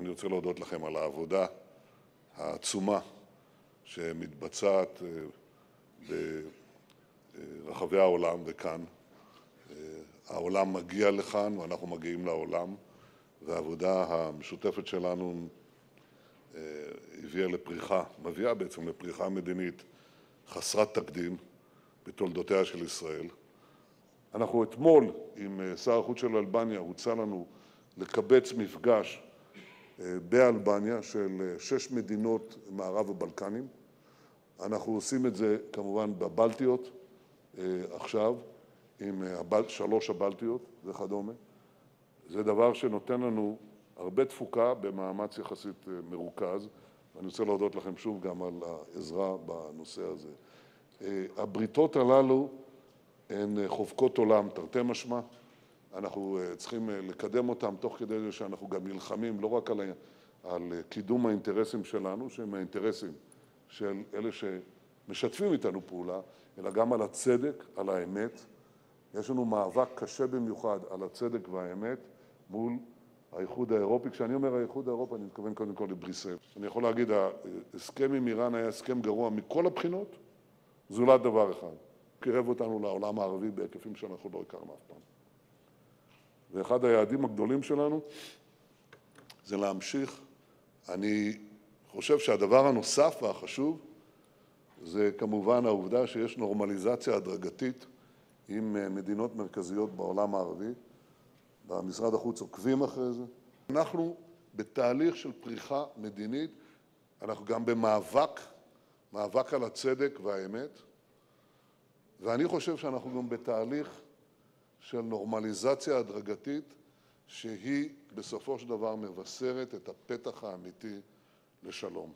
אני רוצה להודות לכם על העבודה העצומה שמתבצעת ברחבי העולם וכאן. העולם מגיע לכאן ואנחנו מגיעים לעולם, והעבודה המשותפת שלנו הביאה לפריחה, מביאה בעצם לפריחה מדינית חסרת תקדים בתולדותיה של ישראל. אנחנו אתמול עם שר החוץ של אלבניה, הוצע לנו לקבץ מפגש באלבניה של שש מדינות מערב הבלקנים. אנחנו עושים את זה כמובן בבלטיות עכשיו, עם שלוש הבלטיות וכדומה. זה דבר שנותן לנו הרבה תפוקה במאמץ יחסית מרוכז, ואני רוצה להודות לכם שוב גם על העזרה בנושא הזה. הבריתות הללו הן חובקות עולם, תרתי משמע. אנחנו צריכים לקדם אותן תוך כדי שאנחנו גם נלחמים לא רק על, על קידום האינטרסים שלנו, שהם האינטרסים של אלה שמשתפים איתנו פעולה, אלא גם על הצדק, על האמת. יש לנו מאבק קשה במיוחד על הצדק והאמת מול האיחוד האירופי. כשאני אומר האיחוד האירופי, אני מתכוון קודם כל לבריסל. אני יכול להגיד, ההסכם עם איראן היה הסכם גרוע מכל הבחינות, זולת דבר אחד, קירב אותנו לעולם הערבי בהיקפים שאנחנו לא הכרנו אף פעם. ואחד היעדים הגדולים שלנו זה להמשיך. אני חושב שהדבר הנוסף והחשוב זה כמובן העובדה שיש נורמליזציה הדרגתית עם מדינות מרכזיות בעולם הערבי. במשרד החוץ עוקבים אחרי זה. אנחנו בתהליך של פריחה מדינית, אנחנו גם במאבק, מאבק על הצדק והאמת, ואני חושב שאנחנו גם בתהליך של נורמליזציה הדרגתית, שהיא בסופו של דבר מבשרת את הפתח האמיתי לשלום.